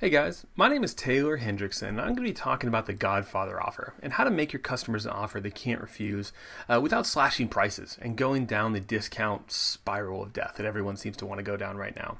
Hey guys, my name is Taylor Hendrickson, and I'm going to be talking about the Godfather offer and how to make your customers an offer they can't refuse uh, without slashing prices and going down the discount spiral of death that everyone seems to want to go down right now.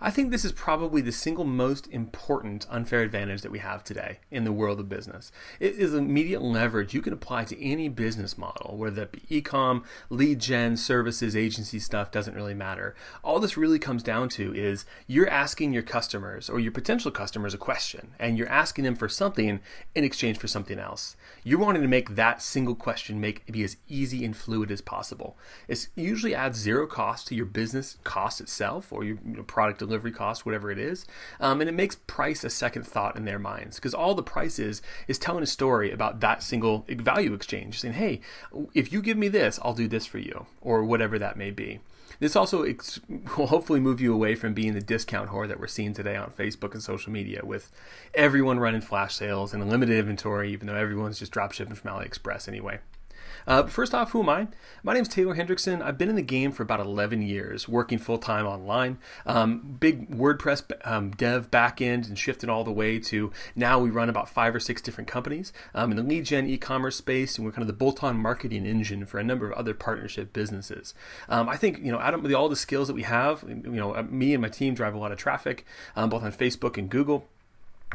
I think this is probably the single most important unfair advantage that we have today in the world of business. It is immediate leverage you can apply to any business model, whether that be e-com, lead gen, services, agency stuff, doesn't really matter. All this really comes down to is you're asking your customers or your potential customers a question and you're asking them for something in exchange for something else. You're wanting to make that single question make be as easy and fluid as possible. It usually adds zero cost to your business cost itself or your you know, product delivery cost, whatever it is. Um, and it makes price a second thought in their minds because all the price is is telling a story about that single value exchange, saying, hey, if you give me this, I'll do this for you, or whatever that may be. This also ex- will hopefully move you away from being the discount whore that we're seeing today on Facebook and social media with everyone running flash sales and limited inventory, even though everyone's just drop shipping from AliExpress anyway. Uh, first off, who am I? My name is Taylor Hendrickson. I've been in the game for about 11 years, working full time online. Um, big WordPress um, dev backend and shifted all the way to now we run about five or six different companies um, in the lead gen e commerce space, and we're kind of the bolt on marketing engine for a number of other partnership businesses. Um, I think, you know, out all the skills that we have, you know, uh, me and my team drive a lot of traffic, um, both on Facebook and Google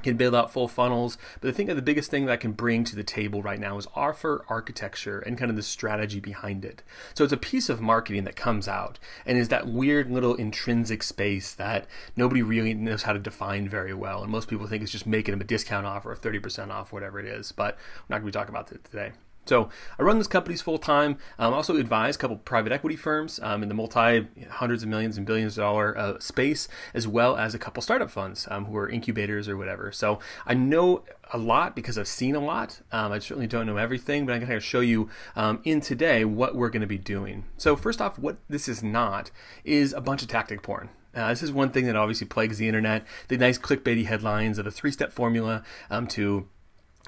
can build out full funnels. But I think that the biggest thing that I can bring to the table right now is offer architecture and kind of the strategy behind it. So it's a piece of marketing that comes out and is that weird little intrinsic space that nobody really knows how to define very well. And most people think it's just making them a discount offer of 30% off, whatever it is. But we're not going to be talking about that today. So I run this companies full time. I um, also advise a couple private equity firms um, in the multi hundreds of millions and billions of dollar uh, space, as well as a couple startup funds um, who are incubators or whatever. So I know a lot because I've seen a lot. Um, I certainly don't know everything, but I'm going to show you um, in today what we're going to be doing. So first off, what this is not is a bunch of tactic porn. Uh, this is one thing that obviously plagues the internet. The nice clickbaity headlines of a three-step formula um, to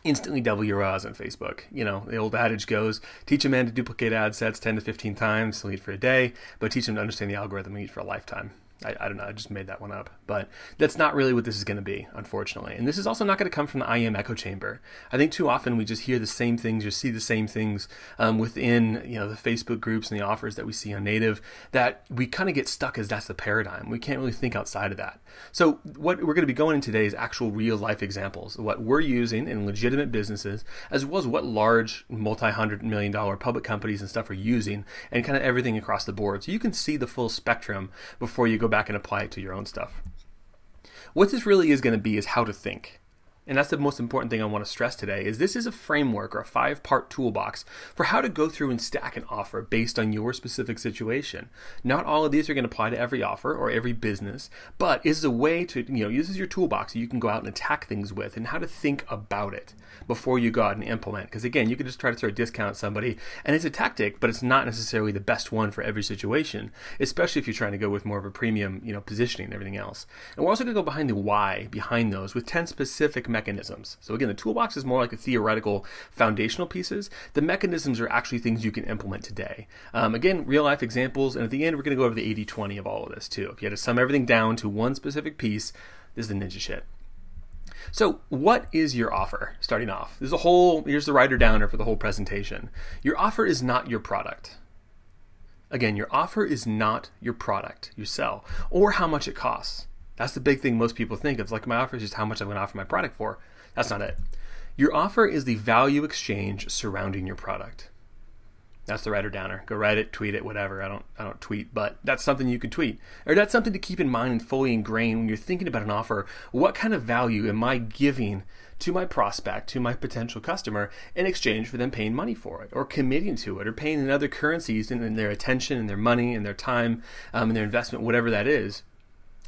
instantly double your odds on Facebook. You know, the old adage goes, teach a man to duplicate ad sets 10 to 15 times, he'll eat for a day, but teach him to understand the algorithm, he'll eat for a lifetime. I, I, don't know. I just made that one up, but that's not really what this is going to be, unfortunately. And this is also not going to come from the IM echo chamber. I think too often we just hear the same things, just see the same things um, within you know the Facebook groups and the offers that we see on Native. That we kind of get stuck as that's the paradigm. We can't really think outside of that. So what we're going to be going in today is actual real life examples of what we're using in legitimate businesses, as well as what large multi-hundred million dollar public companies and stuff are using, and kind of everything across the board. So you can see the full spectrum before you go back and apply it to your own stuff. What this really is going to be is how to think and that's the most important thing I want to stress today, is this is a framework or a five part toolbox for how to go through and stack an offer based on your specific situation. Not all of these are going to apply to every offer or every business, but is a way to, you know, this is your toolbox that you can go out and attack things with and how to think about it before you go out and implement. Because again, you can just try to throw a discount at somebody and it's a tactic, but it's not necessarily the best one for every situation, especially if you're trying to go with more of a premium, you know, positioning and everything else. And we're also going to go behind the why behind those with 10 specific mechanisms. So again, the toolbox is more like a theoretical foundational pieces. The mechanisms are actually things you can implement today. Um, again, real life examples, and at the end, we're going to go over the 80 20 of all of this too. If you had to sum everything down to one specific piece, this is the ninja shit. So, what is your offer starting off? There's a whole, here's the writer downer for the whole presentation. Your offer is not your product. Again, your offer is not your product you sell or how much it costs. That's the big thing most people think of. Like my offer is just how much I'm going to offer my product for. That's not it. Your offer is the value exchange surrounding your product. That's the writer downer. Go write it, tweet it, whatever. I don't I don't tweet, but that's something you can tweet. Or that's something to keep in mind and fully ingrained when you're thinking about an offer. What kind of value am I giving to my prospect, to my potential customer, in exchange for them paying money for it, or committing to it, or paying in other currencies and in their attention and their money and their time um, and their investment, whatever that is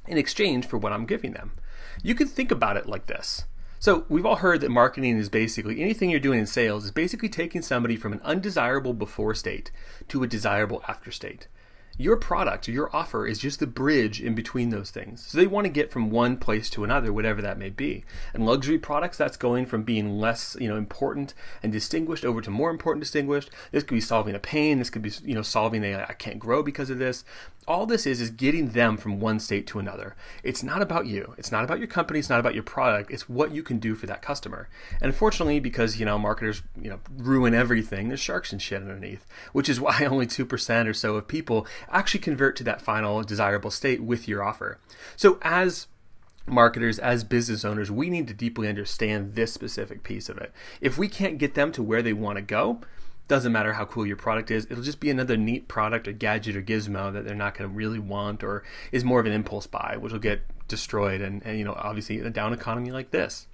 in exchange for what I'm giving them. You can think about it like this. So, we've all heard that marketing is basically anything you're doing in sales is basically taking somebody from an undesirable before state to a desirable after state. Your product, your offer is just the bridge in between those things. So they want to get from one place to another, whatever that may be. And luxury products, that's going from being less, you know, important and distinguished over to more important distinguished. This could be solving a pain. This could be, you know, solving a I can't grow because of this all this is is getting them from one state to another. It's not about you. It's not about your company. It's not about your product. It's what you can do for that customer. And unfortunately, because you know marketers you know ruin everything, there's sharks and shit underneath, which is why only two percent or so of people actually convert to that final desirable state with your offer. So as marketers, as business owners, we need to deeply understand this specific piece of it. If we can't get them to where they want to go, doesn't matter how cool your product is, it'll just be another neat product or gadget or gizmo that they're not going to really want or is more of an impulse buy, which will get destroyed and, and you know, obviously in a down economy like this.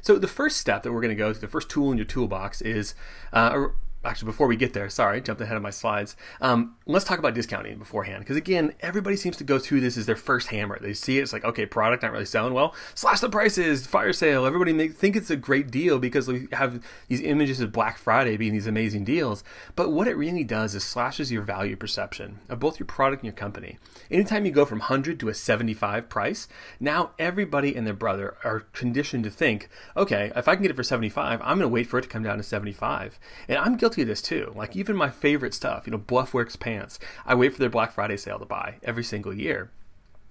So the first step that we're going to go to, the first tool in your toolbox is, uh, actually before we get there sorry jumped ahead of my slides. Um, let's talk about discounting beforehand because again everybody seems to go through this as their first hammer. They see it, it's like okay product not really selling well. Slash the prices fire sale everybody think it's a great deal because we have these images of black friday being these amazing deals. But what it really does is slashes your value perception of both your product and your company. Anytime you go from 100 to a 75 price now everybody and their brother are conditioned to think okay if i can get it for 75 i'm going to wait for it to come down to 75 and i'm guilty guilty of this too. Like even my favorite stuff, you know, Bluffworks pants. I wait for their Black Friday sale to buy every single year.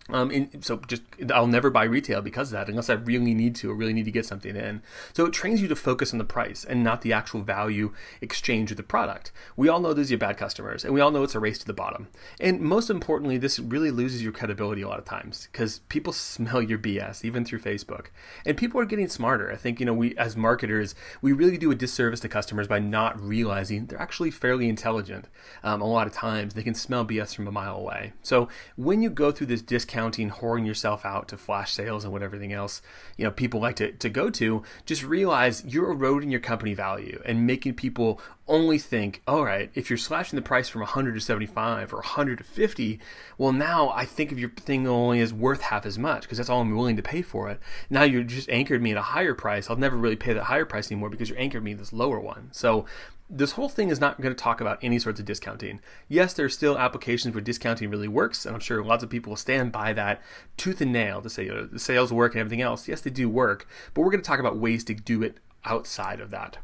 Um, so just I'll never buy retail because of that unless I really need to or really need to get something in. So it trains you to focus on the price and not the actual value exchange of the product. We all know these are bad customers and we all know it's a race to the bottom. And most importantly, this really loses your credibility a lot of times because people smell your BS even through Facebook. And people are getting smarter. I think you know we as marketers we really do a disservice to customers by not realizing they're actually fairly intelligent. Um, a lot of times they can smell BS from a mile away. So when you go through this discount discounting, whoring yourself out to flash sales and what everything else, you know, people like to, to go to, just realize you're eroding your company value and making people only think, all right, if you're slashing the price from 100 to 75 or 100 to 50, well, now I think of your thing only as worth half as much because that's all I'm willing to pay for it. Now you're just anchored me at a higher price. I'll never really pay that higher price anymore because you're anchored me at this lower one. So this whole thing is not going to talk about any sorts of discounting. Yes, there are still applications where discounting really works, and I'm sure lots of people will stand by that tooth and nail to say you know, the sales work and everything else. Yes, they do work, but we're going to talk about ways to do it outside of that.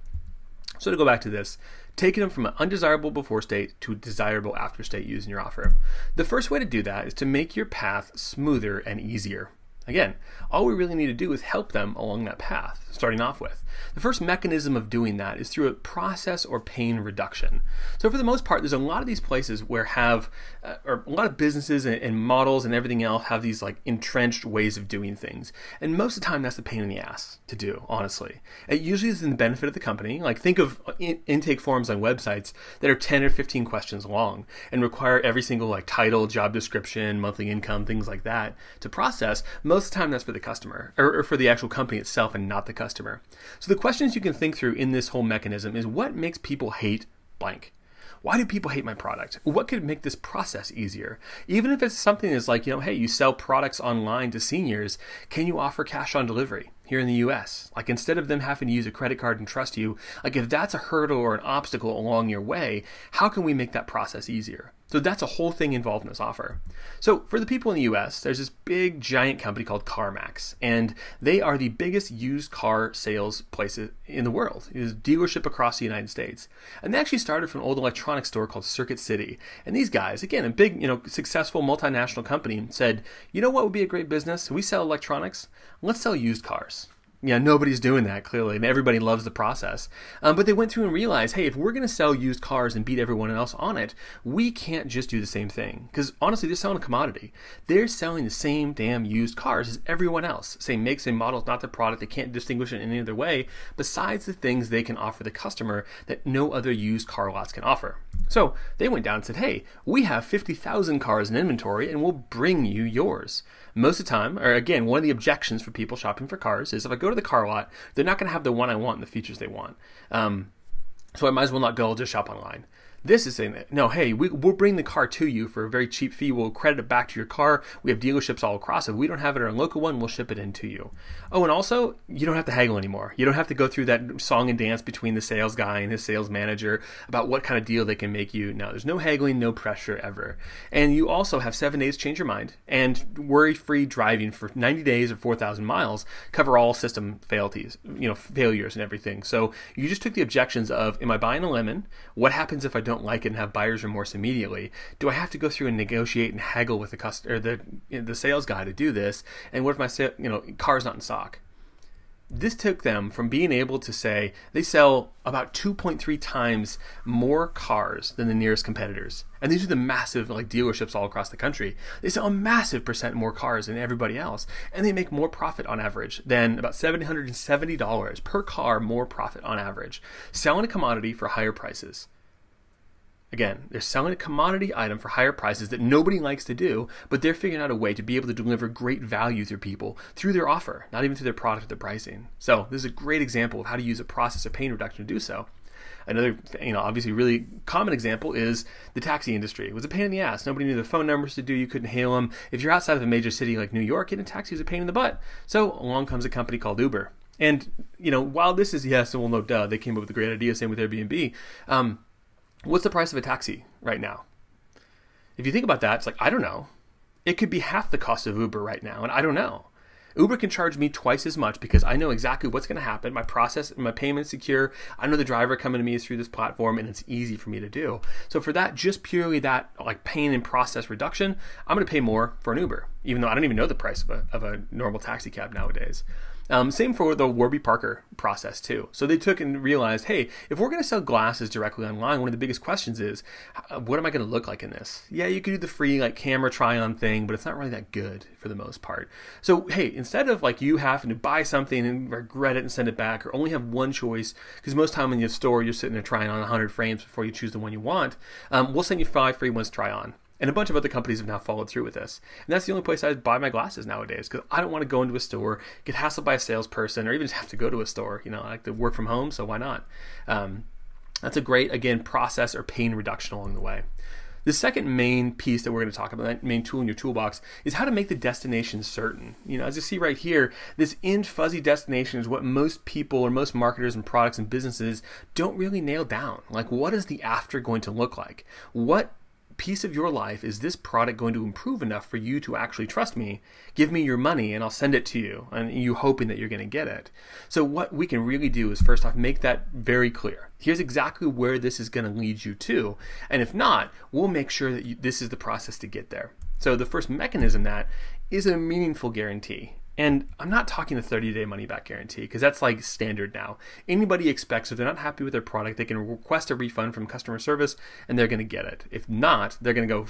So to go back to this, taking them from an undesirable before state to a desirable after state using your offer. The first way to do that is to make your path smoother and easier. Again, all we really need to do is help them along that path, starting off with. The first mechanism of doing that is through a process or pain reduction. So, for the most part, there's a lot of these places where have, uh, or a lot of businesses and, and, models and everything else have these like entrenched ways of doing things. And most of the time, that's a pain in the ass to do, honestly. It usually is in the benefit of the company. Like, think of in- intake forms on websites that are 10 or 15 questions long and require every single like title, job description, monthly income, things like that to process most of the time that's for the customer or, or, for the actual company itself and not the customer. So the questions you can think through in this whole mechanism is what makes people hate blank? Why do people hate my product? What could make this process easier? Even if it's something that's like, you know, hey, you sell products online to seniors, can you offer cash on delivery? here in the US. Like instead of them having to use a credit card and trust you, like if that's a hurdle or an obstacle along your way, how can we make that process easier? So that's a whole thing involved in this offer. So for the people in the US, there's this big giant company called CarMax, and they are the biggest used car sales places in the world. It is dealership across the United States. And they actually started from an old electronics store called Circuit City. And these guys, again, a big, you know, successful multinational company said, you know what would be a great business? We sell electronics. Let's sell used cars yeah, nobody's doing that clearly, and everybody loves the process. Um, but they went through and realized, hey, if we're going to sell used cars and beat everyone else on it, we can't just do the same thing. Because honestly, they're selling a commodity. They're selling the same damn used cars as everyone else. Same makes and models, not the product. They can't distinguish it in any other way. Besides the things they can offer the customer that no other used car lots can offer. So they went down and said, hey, we have 50,000 cars in inventory and we'll bring you yours. Most of the time, or again, one of the objections for people shopping for cars is if I go to the car lot, they're not going to have the one I want and the features they want. Um, so I might as well not go, I'll just shop online. This is saying that, no, hey, we, will bring the car to you for a very cheap fee. We'll credit it back to your car. We have dealerships all across. If we don't have it in our local one, we'll ship it in to you. Oh, and also, you don't have to haggle anymore. You don't have to go through that song and dance between the sales guy and his sales manager about what kind of deal they can make you. No, there's no haggling, no pressure ever. And you also have seven days change your mind and worry free driving for 90 days or 4,000 miles, cover all system failties, you know, failures and everything. So you just took the objections of, am I buying a lemon? What happens if I don't don't like it and have buyer's remorse immediately, do I have to go through and negotiate and haggle with the customer, the the sales guy to do this? And what if my you know car's not in stock? This took them from being able to say they sell about 2.3 times more cars than the nearest competitors. And these are the massive like dealerships all across the country. They sell a massive percent more cars than everybody else, and they make more profit on average than about $770 per car more profit on average, selling a commodity for higher prices. Again, they're selling a commodity item for higher prices that nobody likes to do, but they're figuring out a way to be able to deliver great value to people through their offer, not even through their product or their pricing. So this is a great example of how to use a process of pain reduction to do so. Another, you know, obviously really common example is the taxi industry. It was a pain in the ass. Nobody knew the phone numbers to do. You couldn't hail them. If you're outside of a major city like New York, getting a taxi is a pain in the butt. So along comes a company called Uber. And, you know, while this is, yes, well, no, duh, they came up with a great idea, same with Airbnb. Um, What's the price of a taxi right now? If you think about that, it's like, I don't know. It could be half the cost of Uber right now, and I don't know. Uber can charge me twice as much because I know exactly what's going to happen. My process, my payment's secure. I know the driver coming to me is through this platform, and it's easy for me to do. So for that, just purely that like pain and process reduction, I'm going to pay more for an Uber, even though I don't even know the price of a, of a normal taxi cab nowadays. Um, same for the Warby Parker process too. So they took and realized, hey, if we're going to sell glasses directly online, one of the biggest questions is, what am I going to look like in this? Yeah, you could do the free like camera try on thing, but it's not really that good for the most part. So hey, instead of like you having to buy something and regret it and send it back, or only have one choice, because most time in your store you're sitting there trying on 100 frames before you choose the one you want, um, we'll send you five free ones to try on. And a bunch of other companies have now followed through with this. And that's the only place I buy my glasses nowadays because I don't want to go into a store, get hassled by a salesperson, or even just have to go to a store. You know, I like to work from home, so why not? Um, that's a great, again, process or pain reduction along the way. The second main piece that we're going to talk about, that main tool in your toolbox, is how to make the destination certain. You know, as you see right here, this end fuzzy destination is what most people or most marketers and products and businesses don't really nail down. Like, what is the after going to look like? What piece of your life is this product going to improve enough for you to actually trust me? Give me your money and I'll send it to you, and you hoping that you're going to get it. So, what we can really do is first off make that very clear. Here's exactly where this is going to lead you to. And if not, we'll make sure that you, this is the process to get there. So, the first mechanism that is a meaningful guarantee. And I'm not talking the 30 day money back guarantee because that's like standard now. Anybody expects if they're not happy with their product, they can request a refund from customer service and they're going to get it. If not, they're going to go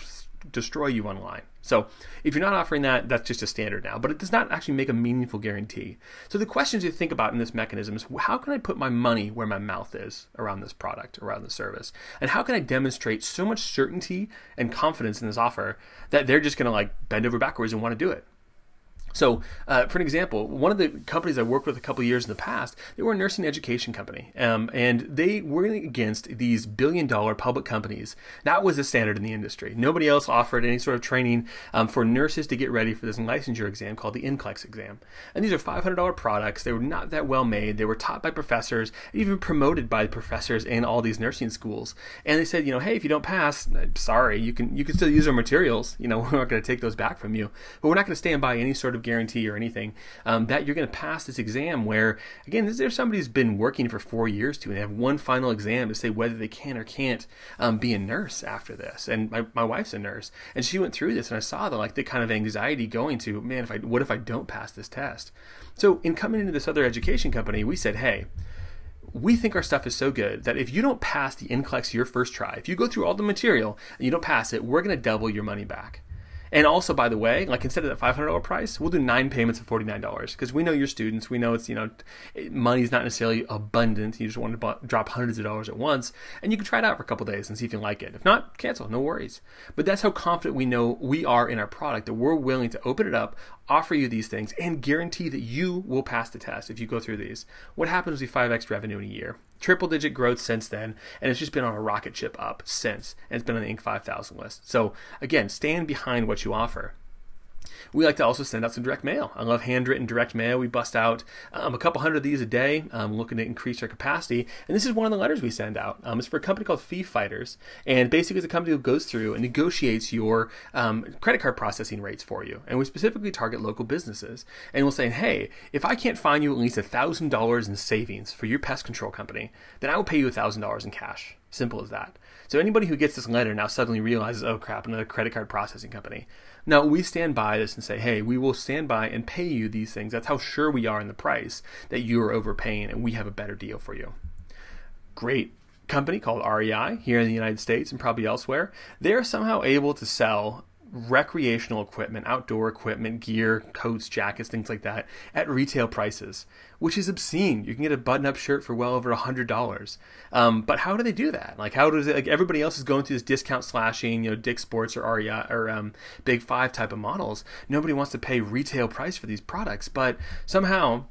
destroy you online. So if you're not offering that, that's just a standard now, but it does not actually make a meaningful guarantee. So the questions you think about in this mechanism is how can I put my money where my mouth is around this product, around the service? And how can I demonstrate so much certainty and confidence in this offer that they're just going to like bend over backwards and want to do it? So, uh, for an example, one of the companies I worked with a couple years in the past, they were a nursing education company, um, and they were against these billion-dollar public companies. That was the standard in the industry. Nobody else offered any sort of training um, for nurses to get ready for this licensure exam called the NCLEX exam. And these are $500 products. They were not that well made. They were taught by professors, even promoted by professors in all these nursing schools. And they said, you know, hey, if you don't pass, sorry, you can you can still use our materials. You know, we're not going to take those back from you, but we're not going to stand by any sort of guarantee or anything um, that you're going to pass this exam. Where again, this is somebody who's been working for four years to, and they have one final exam to say whether they can or can't um, be a nurse after this. And my, my wife's a nurse, and she went through this, and I saw the like the kind of anxiety going to man, if I what if I don't pass this test? So in coming into this other education company, we said, hey we think our stuff is so good that if you don't pass the NCLEX your first try, if you go through all the material and you don't pass it, we're going to double your money back. And also, by the way, like instead of that five hundred dollar price, we'll do nine payments of forty nine dollars because we know you're students. We know it's you know money's not necessarily abundant. You just want to drop hundreds of dollars at once, and you can try it out for a couple days and see if you like it. If not, cancel. No worries. But that's how confident we know we are in our product that we're willing to open it up, offer you these things, and guarantee that you will pass the test if you go through these. What happens with five x revenue in a year? Triple digit growth since then, and it's just been on a rocket ship up since, and it's been on the Inc. 5000 list. So again, stand behind what you offer. We like to also send out some direct mail. I love handwritten direct mail. We bust out um, a couple hundred of these a day, um, looking to increase our capacity. And this is one of the letters we send out. Um, it's for a company called Fee Fighters, and basically it's a company who goes through and negotiates your um, credit card processing rates for you. And we specifically target local businesses. And we'll say, hey, if I can't find you at least thousand dollars in savings for your pest control company, then I will pay you thousand dollars in cash. Simple as that. So anybody who gets this letter now suddenly realizes, oh crap, another credit card processing company. Now we stand by this and say, hey, we will stand by and pay you these things. That's how sure we are in the price that you are overpaying and we have a better deal for you. Great company called REI here in the United States and probably elsewhere. They're somehow able to sell recreational equipment, outdoor equipment, gear, coats, jackets, things like that at retail prices, which is obscene. You can get a button-up shirt for well over a hundred dollars. Um, but how do they do that? Like, how does it? Like everybody else is going through this discount slashing, you know, Dick Sports or REI or um, Big Five type of models. Nobody wants to pay retail price for these products, but somehow.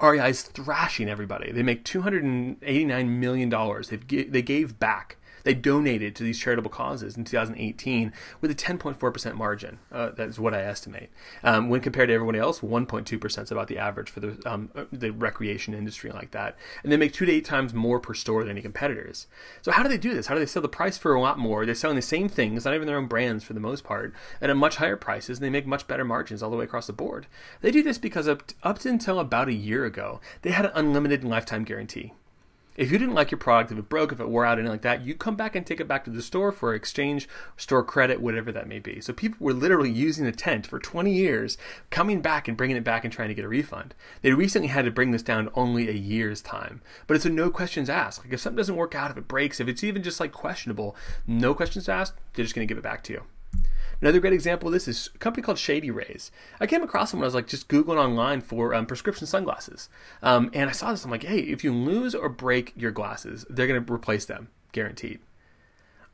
REI is thrashing everybody. They make $289 million. They've, they gave back they donated to these charitable causes in 2018 with a 10.4% margin. Uh, that is what I estimate. Um, when compared to everybody else, 1.2% is about the average for the um, the recreation industry like that. And they make two to eight times more per store than any competitors. So how do they do this? How do they sell the price for a lot more? They're selling the same things, not even their own brands for the most part, at a much higher prices, and they make much better margins all the way across the board. They do this because up, up until about a year ago, they had an unlimited lifetime guarantee. If you didn't like your product, if it broke, if it wore out, anything like that, you come back and take it back to the store for exchange, store credit, whatever that may be. So people were literally using the tent for 20 years, coming back and bringing it back and trying to get a refund. They recently had to bring this down only a year's time. But it's a no questions asked. Like if something doesn't work out, if it breaks, if it's even just like questionable, no questions asked, they're just going to give it back to you. Another great example of this is a company called Shady Rays. I came across them when I was like just Googling online for um, prescription sunglasses. Um, and I saw this. I'm like, hey, if you lose or break your glasses, they're going to replace them, guaranteed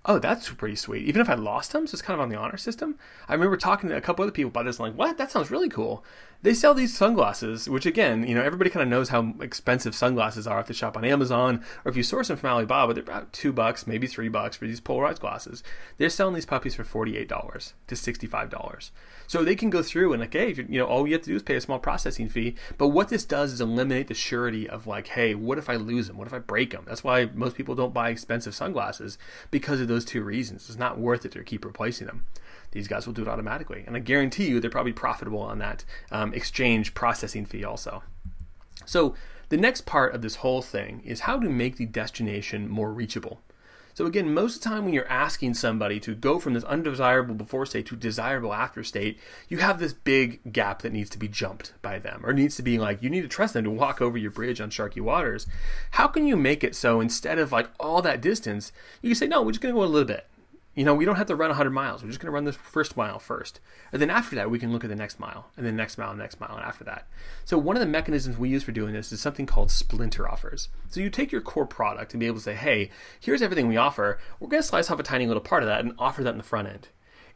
oh, that's pretty sweet. Even if I lost them, so it's kind of on the honor system. I remember talking to a couple other people about this, and like, what? That sounds really cool. They sell these sunglasses, which again, you know, everybody kind of knows how expensive sunglasses are if they shop on Amazon or if you source them from Alibaba. They're about two bucks, maybe three bucks for these polarized glasses. They're selling these puppies for forty-eight dollars to sixty-five dollars. So they can go through and like, hey, you know, all you have to do is pay a small processing fee. But what this does is eliminate the surety of like, hey, what if I lose them? What if I break them? That's why most people don't buy expensive sunglasses because of those two reasons. It's not worth it to keep replacing them. These guys will do it automatically, and I guarantee you they're probably profitable on that um, exchange processing fee also. So the next part of this whole thing is how to make the destination more reachable. So again, most of the time when you're asking somebody to go from this undesirable before state to desirable after state, you have this big gap that needs to be jumped by them, or needs to be like you need to trust them to walk over your bridge on sharky waters. How can you make it so instead of like all that distance, you can say no, we're just going to go a little bit. You know, we don't have to run 100 miles. We're just going to run this first mile first. And then after that, we can look at the next mile, and then next mile, and next mile, and after that. So one of the mechanisms we use for doing this is something called splinter offers. So you take your core product and be able to say, hey, here's everything we offer. We're going to slice off a tiny little part of that and offer that in the front end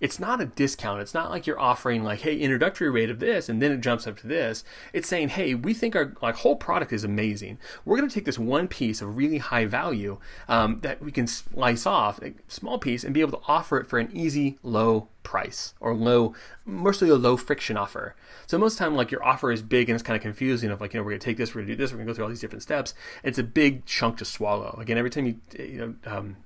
it's not a discount. It's not like you're offering like, hey, introductory rate of this, and then it jumps up to this. It's saying, hey, we think our like whole product is amazing. We're going to take this one piece of really high value um, that we can slice off, a small piece, and be able to offer it for an easy, low price or low, mostly a low friction offer. So most of the time, like your offer is big and it's kind of confusing. Of like, you know, we're going to take this, we're going to do this, we're going to go through all these different steps. It's a big chunk to swallow. Again, every time you, you know. Um,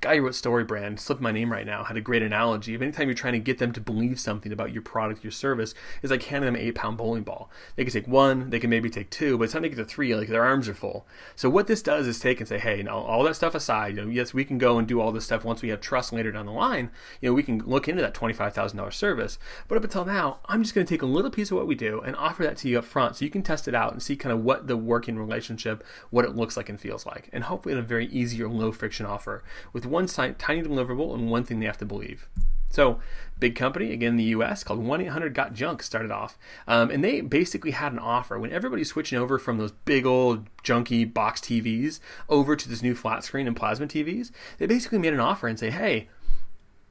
guy who wrote StoryBrand, slipped my name right now, had a great analogy of anytime you're trying to get them to believe something about your product, your service, is like handing them an eight pound bowling ball. They can take one, they can maybe take two, but it's time they get to three, like their arms are full. So what this does is take and say, hey, now all that stuff aside, you know, yes, we can go and do all this stuff once we have trust later down the line. You know, we can look into that $25,000 service. But up until now, I'm just going to take a little piece of what we do and offer that to you up front so you can test it out and see kind of what the working relationship, what it looks like and feels like. And hopefully in a very easy or low friction offer with one tiny deliverable and one thing they have to believe. So, big company, again in the US, called 1 800 Got Junk started off. Um, and they basically had an offer. When everybody's switching over from those big old junky box TVs over to this new flat screen and plasma TVs, they basically made an offer and say, hey,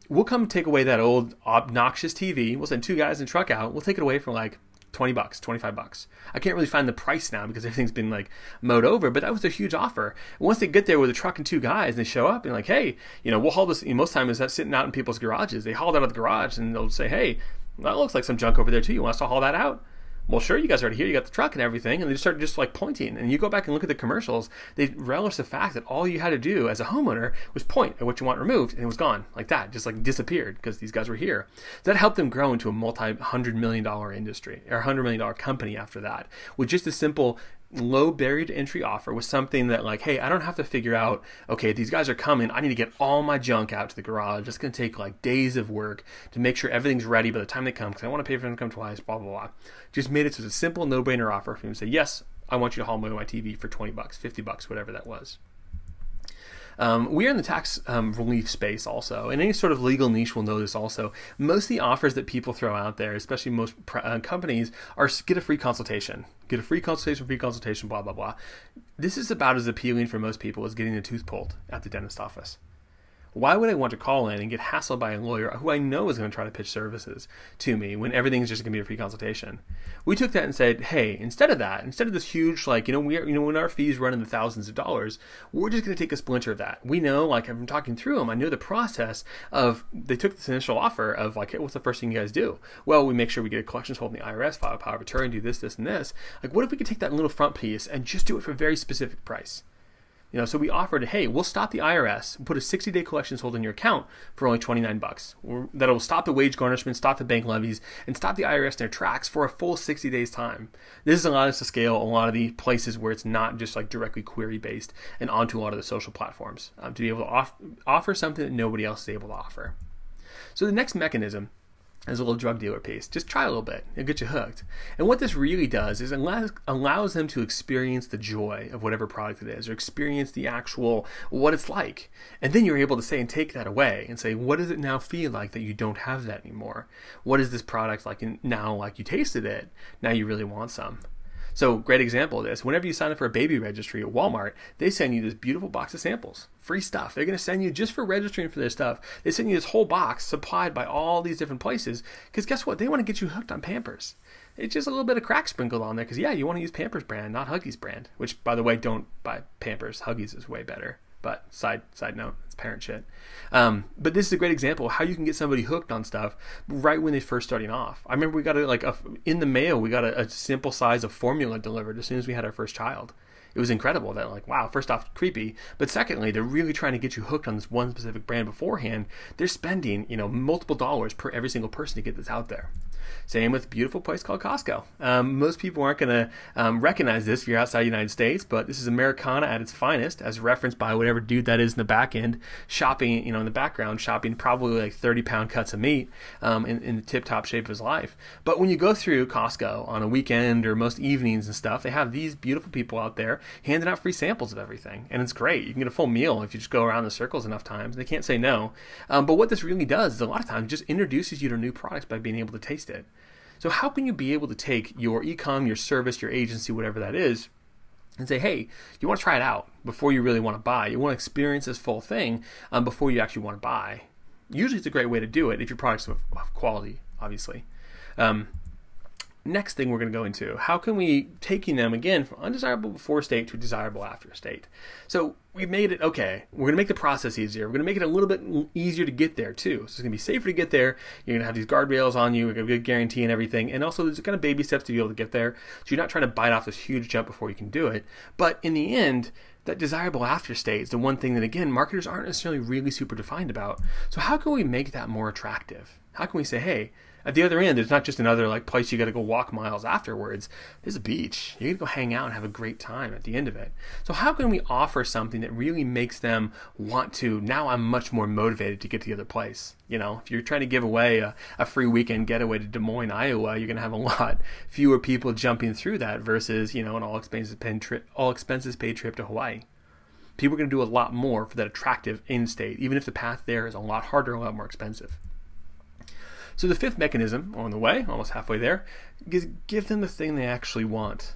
we'll come take away that old obnoxious TV. We'll send two guys in truck out. We'll take it away for like 20 bucks, 25 bucks. I can't really find the price now because everything's been like mowed over, but that was a huge offer. Once they get there with a truck and two guys and they show up and like, hey, you know, we'll haul this, most times that's sitting out in people's garages. They haul it out of the garage and they'll say, hey, that looks like some junk over there too. You want us to haul that out? Well, sure, you guys are here. You got the truck and everything, and they start just like pointing. And you go back and look at the commercials. They relish the fact that all you had to do as a homeowner was point at what you want removed, and it was gone like that, just like disappeared because these guys were here. That helped them grow into a multi-hundred million dollar industry or hundred million dollar company after that, with just a simple low barrier to entry offer was something that like hey i don't have to figure out okay these guys are coming i need to get all my junk out to the garage. It's going to take like days of work to make sure everything's ready by the time they come because i want to pay for them to come twice blah blah blah. Just made it so it's a simple no-brainer offer for them to say yes i want you to haul my tv for 20 bucks 50 bucks whatever that was um, we are in the tax um, relief space also, and any sort of legal niche will know this also. Most of the offers that people throw out there, especially most uh, companies, are get a free consultation, get a free consultation, free consultation, blah blah blah. This is about as appealing for most people as getting a tooth pulled at the dentist office. Why would I want to call in and get hassled by a lawyer who I know is going to try to pitch services to me when everything's just a free consultation? We took that and said, hey, instead of that, instead of this huge, like, you know, we are, you know, when our fees run in the thousands of dollars, we're just going to take a splinter of that. We know, like, I'm talking through them, I know the process of, they took this initial offer of, like, hey, what's the first thing you guys do? Well, we make sure we get a collections hold in the IRS, file a power of attorney, do this, this, and this. Like, what if we could take that little front piece and just do it for a very specific price? You know, so we offered, hey, we'll stop the IRS and put a 60-day collections hold in your account for only 29 bucks. That'll stop the wage garnishment, stop the bank levies, and stop the IRS in their tracks for a full 60 days time. This has allowed us to scale a lot of the places where it's not just like directly query based and onto a lot of the social platforms um, to be able to off- offer something that nobody else is able to offer. So the next mechanism as a little drug dealer piece. Just try a little bit. It'll get you hooked. And what this really does is allows, allows them to experience the joy of whatever product it is or experience the actual what it's like. And then you're able to say and take that away and say, what does it now feel like that you don't have that anymore? What is this product like now like you tasted it? Now you really want some. So, great example of this. Whenever you sign up for a baby registry at Walmart, they send you this beautiful box of samples, free stuff. They're going to send you just for registering for their stuff. They send you this whole box supplied by all these different places. Because guess what? They want to get you hooked on Pampers. It's just a little bit of crack sprinkled on there. Because yeah, you want to use Pampers brand, not Huggies brand. Which, by the way, don't buy Pampers. Huggies is way better. But side side note, parent shit. Um, but this is a great example how you can get somebody hooked on stuff right when they're first starting off. I remember we got a, like a, in the mail, we got a, a simple size of formula delivered as soon as we had our first child it was incredible that like wow first off creepy but secondly they're really trying to get you hooked on this one specific brand beforehand they're spending you know multiple dollars per every single person to get this out there same with a beautiful place called Costco. Um, most people aren't going to um, recognize this if you're outside the United States, but this is Americana at its finest, as referenced by whatever dude that is in the back end, shopping, you know, in the background, shopping probably like 30 pound cuts of meat um, in, in the tip top shape of his life. But when you go through Costco on a weekend or most evenings and stuff, they have these beautiful people out there handing out free samples of everything. And it's great. You can get a full meal if you just go around the circles enough times. They can't say no. Um, but what this really does is a lot of times just introduces you to new products by being able to taste it. So how can you be able to take your ecom, your service, your agency, whatever that is, and say, hey, you want to try it out before you really want to buy. You want to experience this full thing um, before you actually want to buy. Usually, it's a great way to do it if your product's of quality, obviously. Um, next thing we're going to go into how can we taking them again from undesirable before state to desirable after state? So we made it okay we're going to make the process easier. We're going to make it a little bit easier to get there too. So it's going to be safer to get there. You're going to have these guardrails on you to get guarantee and everything. And also there's kind of baby steps to be able to get there. So you're not trying to bite off this huge jump before you can do it. But in the end that desirable after state is the one thing that again marketers aren't necessarily really super defined about. So how can we make that more attractive? How can we say hey at the other end, there's not just another like place you got to go walk miles afterwards. There's a beach. You got to go hang out and have a great time at the end of it. So how can we offer something that really makes them want to? Now I'm much more motivated to get to the other place. You know, if you're trying to give away a, a free weekend getaway to Des Moines, Iowa, you're going to have a lot fewer people jumping through that versus you know an all expenses paid trip, all expenses paid trip to Hawaii people are going to do a lot more for that attractive in state, even if the path there is a lot harder, a lot more expensive. So the fifth mechanism on the way, almost halfway there, is give them the thing they actually want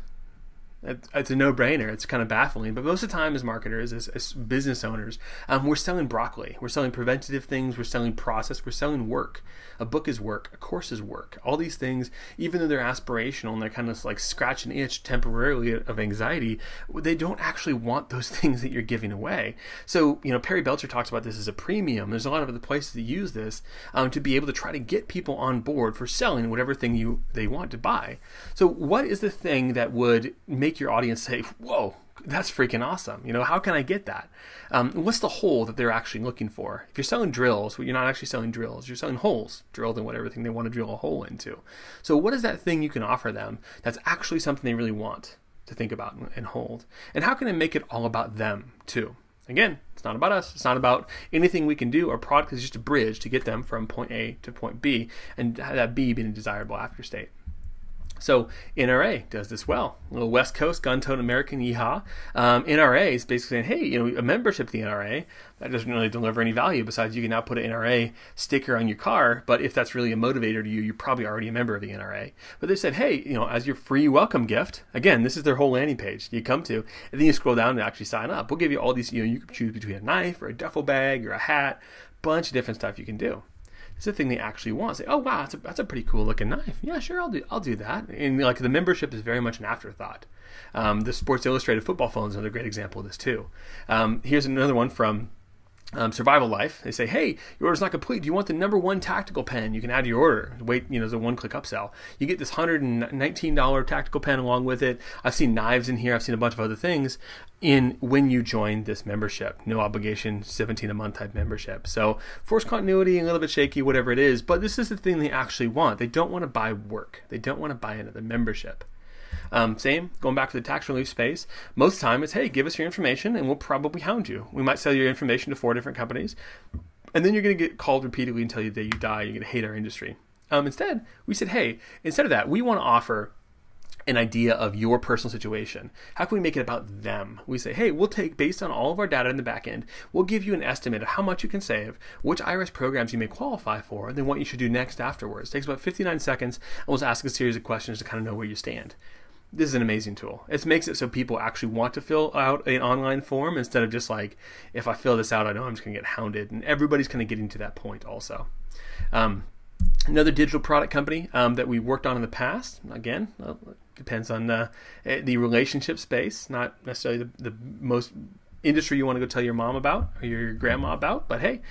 it's a no-brainer. It's kind of baffling, but most of the time, as marketers, as, as business owners, um, we're selling broccoli. We're selling preventative things. We're selling process. We're selling work. A book is work. A course is work. All these things, even though they're aspirational and they're kind of like scratch an itch temporarily of anxiety, they don't actually want those things that you're giving away. So, you know, Perry Belcher talks about this as a premium. There's a lot of other places that use this um, to be able to try to get people on board for selling whatever thing you they want to buy. So, what is the thing that would make make your audience say, whoa, that's freaking awesome. You know, how can I get that? Um, what's the hole that they're actually looking for? If you're selling drills, well, you're not actually selling drills. You're selling holes, drilled in whatever thing they want to drill a hole into. So, what is that thing you can offer them that's actually something they really want to think about and hold? And how can I make it all about them too? Again, it's not about us. It's not about anything we can do. Our product is just a bridge to get them from point A to point B, and that B being a desirable after state. So NRA does this well. A little West Coast gun tone American yeehaw. Um, NRA is basically saying, hey, you know, a membership to the NRA that doesn't really deliver any value besides you can now put an NRA sticker on your car. But if that's really a motivator to you, you're probably already a member of the NRA. But they said, hey, you know, as your free welcome gift, again, this is their whole landing page. You come to, and then you scroll down and actually sign up. We'll give you all these. You know, you can choose between a knife or a duffel bag or a hat, bunch of different stuff you can do it's the thing they actually want. Say, oh wow, that's a, that's a pretty cool looking knife. Yeah, sure, I'll do I'll do that. And like the membership is very much an afterthought. Um, the Sports Illustrated football phone is another great example of this too. Um, here's another one from um, survival life. They say, hey, your order's not complete. Do you want the number one tactical pen? You can add to your order. Wait, you know, there's a one-click upsell. You get this $119 tactical pen along with it. I've seen knives in here. I've seen a bunch of other things in when you join this membership. No obligation, 17 a month type membership. So force continuity, a little bit shaky, whatever it is. But this is the thing they actually want. They don't want to buy work. They don't want to buy another membership. Um, same, going back to the tax relief space, most time it's, hey, give us your information and we'll probably hound you. We might sell your information to four different companies, and then you're going to get called repeatedly until day you die. You're going to hate our industry. Um, instead, we said, hey, instead of that, we want to offer an idea of your personal situation. How can we make it about them? We say, hey, we'll take, based on all of our data in the back end, we'll give you an estimate of how much you can save, which IRS programs you may qualify for, and then what you should do next afterwards. It takes about 59 seconds, and we'll ask a series of questions to kind of know where you stand this is an amazing tool. It makes it so people actually want to fill out an online form instead of just like, if I fill this out, I know I'm just going to get hounded. And everybody's kind of getting to that point also. Um, another digital product company um, that we worked on in the past, again, depends on the, eh, the relationship space, not necessarily the, the most industry you want to go tell your mom about or your grandma about, but hey,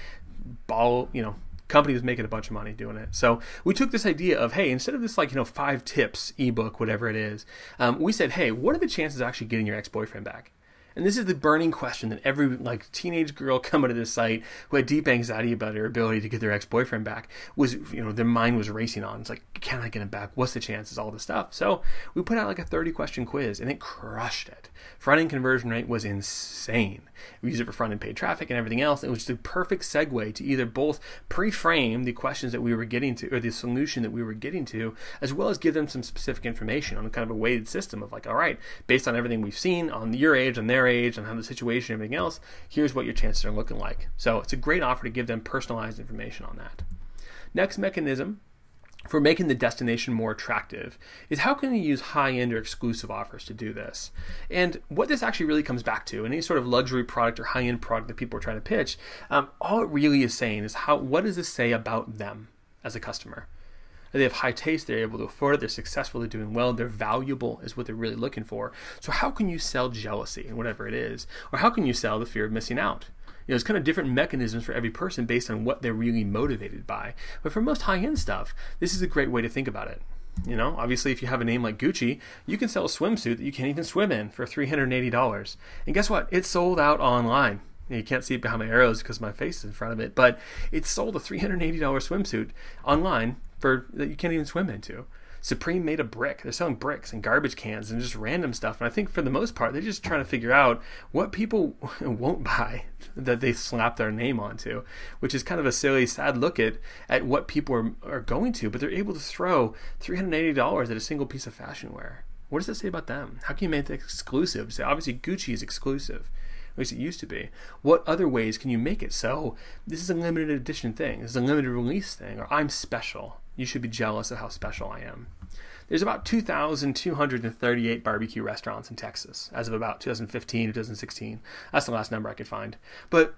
ball, you know, company was making a bunch of money doing it. So we took this idea of, hey, instead of this like, you know, five tips ebook, whatever it is, um, we said, hey, what are the chances of actually getting your ex-boyfriend back? And this is the burning question that every like teenage girl coming to this site who had deep anxiety about her ability to get their ex-boyfriend back was, you know, their mind was racing on. It's like, can I get him back? What's the chances? All this stuff. So we put out like a 30 question quiz and it crushed it. Front end conversion rate was insane. We use it for front end paid traffic and everything else. It was the perfect segue to either both pre-frame the questions that we were getting to or the solution that we were getting to, as well as give them some specific information on kind of a weighted system of like, all right, based on everything we've seen on your age, on their age, on how the situation, and everything else, here's what your chances are looking like. So it's a great offer to give them personalized information on that. Next mechanism for making the destination more attractive is how can you use high end or exclusive offers to do this? And what this actually really comes back to, any sort of luxury product or high end product that people are trying to pitch, um, all it really is saying is how what does this say about them as a customer? They have high taste, they're able to afford it, they're successful, they're doing well, they're valuable, is what they're really looking for. So, how can you sell jealousy and whatever it is? Or how can you sell the fear of missing out? You know, it's kind of different mechanisms for every person based on what they're really motivated by. But for most high end stuff, this is a great way to think about it. You know, obviously, if you have a name like Gucci, you can sell a swimsuit that you can't even swim in for $380. And guess what? It's sold out online. You can't see it behind my arrows because my face is in front of it, but it sold a $380 swimsuit online for that you can't even swim into. Supreme made a brick. They're selling bricks and garbage cans and just random stuff. And I think for the most part, they're just trying to figure out what people won't buy that they slap their name onto, which is kind of a silly, sad look at, at what people are, are going to. But they're able to throw $380 at a single piece of fashion wear. What does that say about them? How can you make that exclusive? Say, obviously, Gucci is exclusive At least it used to be. What other ways can you make it so this is a limited edition thing, this is a limited release thing, or I'm special. You should be jealous of how special I am. There's about 2,238 barbecue restaurants in Texas as of about 2015 or 2016. That's the last number I could find. But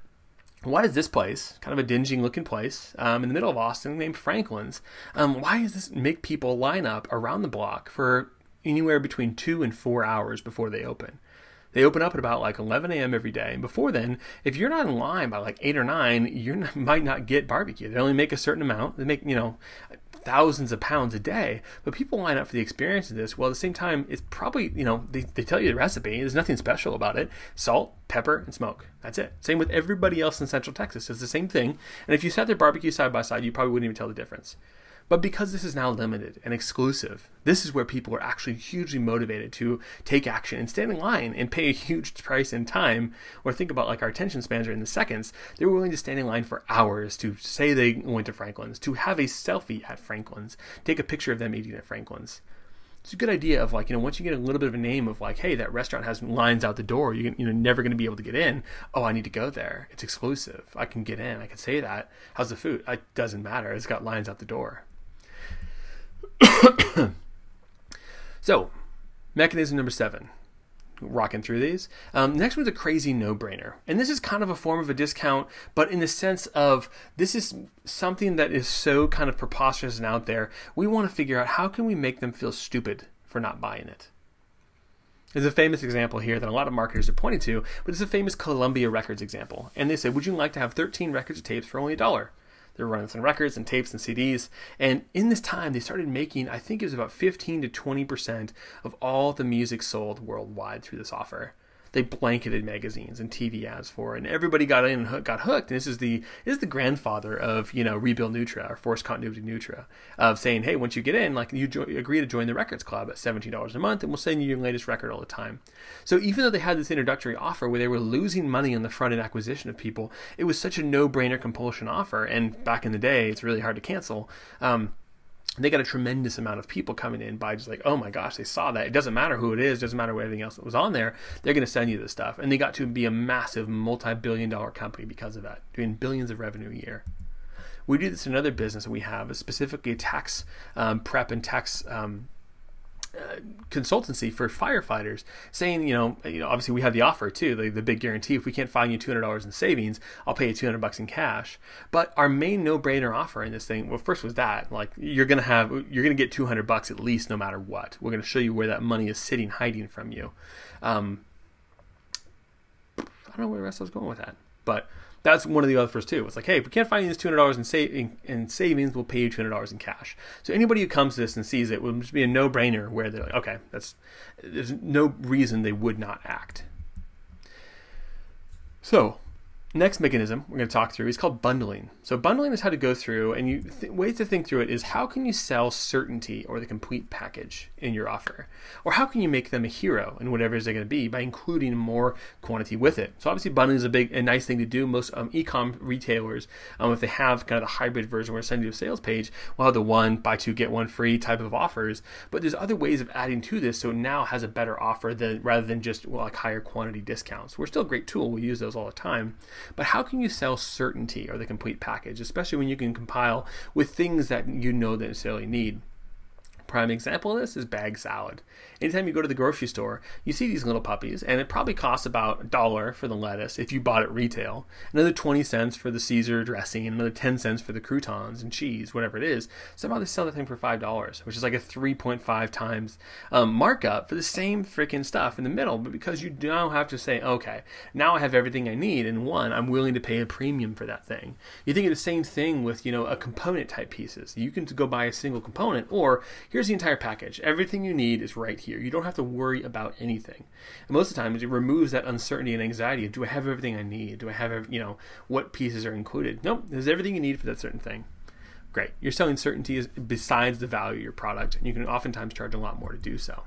why does this place, kind of a dingy looking place um, in the middle of Austin named Franklin's, um, why does this make people line up around the block for anywhere between two and four hours before they open? They open up at about like 11 a.m. every day. And before then, if you're not in line by like 8 or 9, you might not get barbecue. They only make a certain amount. They make, you know, thousands of pounds a day, but people line up for the experience of this. Well, at the same time, it's probably, you know, they, they tell you the recipe. There's nothing special about it. Salt, pepper, and smoke. That's it. Same with everybody else in Central Texas. It's the same thing. And if you sat their barbecue side by side, you probably wouldn't even tell the difference. But because this is now limited and exclusive, this is where people are actually hugely motivated to take action and stand in line and pay a huge price in time. Or think about like our attention spans are in the seconds. They're willing to stand in line for hours to say they went to Franklin's, to have a selfie at Franklin's, take a picture of them eating at Franklin's. It's a good idea of like you know once you get a little bit of a name of like hey that restaurant has lines out the door you you know never going to be able to get in. Oh i need to go there. It's exclusive. I can get in. I can say that. How's the food? It doesn't matter. It's got lines out the door so, mechanism number seven. Rocking through these. Um, next one's a crazy no brainer. And this is kind of a form of a discount, but in the sense of this is something that is so kind of preposterous and out there. We want to figure out how can we make them feel stupid for not buying it. There's a famous example here that a lot of marketers are pointing to, but it's a famous Columbia Records example. And they said, Would you like to have 13 records of tapes for only a dollar? They were running some records and tapes and CDs. And in this time, they started making, I think it was about 15 to 20% of all the music sold worldwide through this offer they blanketed magazines and TV ads for, and everybody got in and got hooked. And this is the this is the grandfather of you know Rebill Nutra or Force Continuity Nutra of saying, hey, once you get in, like you jo- agree to join the Records Club at seventeen dollars a month, and we'll send you your latest record all the time. So even though they had this introductory offer where they were losing money on the front end acquisition of people, it was such a no brainer compulsion offer. And back in the day, it's really hard to cancel. Um, they got a tremendous amount of people coming in by just like, oh my gosh, they saw that. It doesn't matter who it is, doesn't matter what anything else that was on there. They're going to send you this stuff, and they got to be a massive multi-billion-dollar company because of that, doing billions of revenue a year. We do this in another business we have, specifically tax um, prep and tax um, consultancy for firefighters, saying, you know, you know, obviously we have the offer too, the, the big guarantee. If we can't find you two hundred dollars in savings, I'll pay you two hundred bucks in cash. But our main no brainer offer in this thing, well, first was that like you're gonna have you're gonna get two hundred bucks at least, no matter what. We're gonna show you where that money is sitting, hiding from you. Um, I don't know where the rest I was going with that, but that's one of the offers too. It's like, hey, if we can't find you this two hundred dollars in, sa- in, in, savings, we'll pay you two hundred dollars in cash. So anybody who comes to this and sees it will just be a no brainer. Where they're like, okay, that's there's no reason they would not act. So Next mechanism we're going to talk through is called bundling. So bundling is how to go through, and you th- ways to think through it is how can you sell certainty or the complete package in your offer, or how can you make them a hero in whatever is they're going to be by including more quantity with it. So obviously bundling is a big, a nice thing to do. Most um, e-com retailers, um, if they have kind of the hybrid version where sending you a sales page, will have the one buy two get one free type of offers. But there's other ways of adding to this, so it now has a better offer than rather than just well, like higher quantity discounts. We're still a great tool. We use those all the time. But how can you sell certainty or the complete package, especially when you can compile with things that you know that necessarily need? Prime example of this is bag salad. Anytime you go to the grocery store, you see these little puppies, and it probably costs about a dollar for the lettuce if you bought it retail, another 20 cents for the Caesar dressing, and another 10 cents for the croutons and cheese, whatever it is. Somehow they sell the thing for $5, which is like a 3.5 times um, markup for the same freaking stuff in the middle. But because you now have to say, okay, now I have everything I need and one, I'm willing to pay a premium for that thing. You think of the same thing with, you know, a component type pieces. You can go buy a single component, or here's the entire package. Everything you need is right here. You don't have to worry about anything. And most of the time, it removes that uncertainty and anxiety do I have everything I need? Do I have, you know, what pieces are included? Nope, there's everything you need for that certain thing. Great. You're selling certainty besides the value of your product, and you can oftentimes charge a lot more to do so.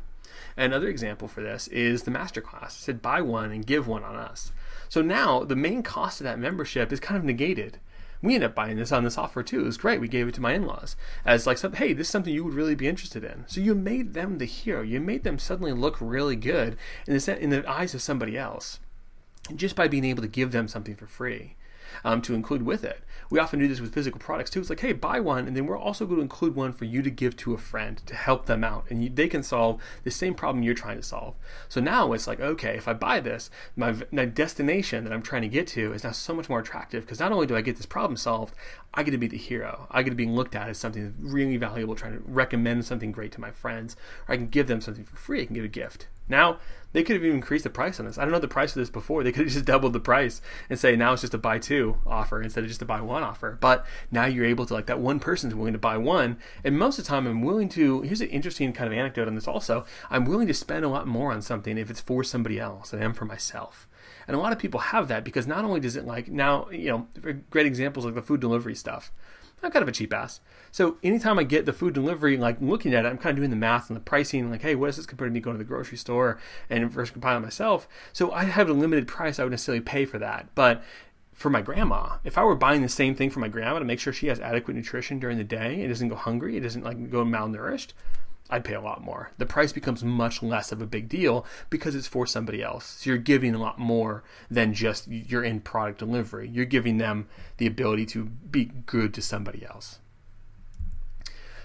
Another example for this is the masterclass. It said buy one and give one on us. So now the main cost of that membership is kind of negated we ended up buying this on this offer too. It was great. We gave it to my in-laws as like, hey, this is something you would really be interested in. So you made them the hero. You made them suddenly look really good in the in the eyes of somebody else. just by being able to give them something for free um, to include with it. We often do this with physical products too. It's like, hey, buy one, and then we're also going to include one for you to give to a friend to help them out, and you, they can solve the same problem you're trying to solve. So now it's like, okay, if I buy this, my, my destination that I'm trying to get to is now so much more attractive because not only do I get this problem solved, I get to be the hero. I get to be looked at as something really valuable, trying to recommend something great to my friends, or I can give them something for free. I can give a gift. Now, they could have even increased the price on this. I don't know the price of this before. They could have just doubled the price and say now it's just a buy two offer instead of just a buy one offer. But now you're able to like that one person's willing to buy one, and most of the time I'm willing to. Here's an interesting kind of anecdote on this also. I'm willing to spend a lot more on something if it's for somebody else than I am for myself. And a lot of people have that because not only does it like now, you know, great examples like the food delivery stuff. I'm kind of a cheap ass. So anytime I get the food delivery, like looking at it, I'm kind of doing the math and the pricing, like, hey, what is this compared to me going to the grocery store and versus compiling myself? So I have a limited price I would necessarily pay for that. But for my grandma, if I were buying the same thing for my grandma to make sure she has adequate nutrition during the day, it doesn't go hungry, it doesn't like go malnourished, I'd pay a lot more. The price becomes much less of a big deal because it's for somebody else. So you're giving a lot more than just your end product delivery. You're giving them the ability to be good to somebody else.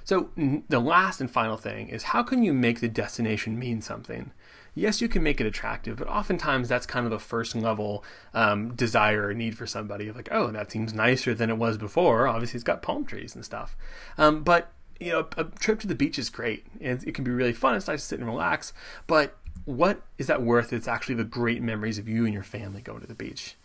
So the last and final thing is how can you make the destination mean something? Yes, you can make it attractive, but oftentimes that's kind of a first level um, desire or need for somebody. Like, oh, that seems nicer than it was before. Obviously, it's got palm trees and stuff. Um, but you know, a trip to the beach is great and it can be really fun. It's nice to sit and relax. But what is that worth? It's actually the great memories of you and your family going to the beach.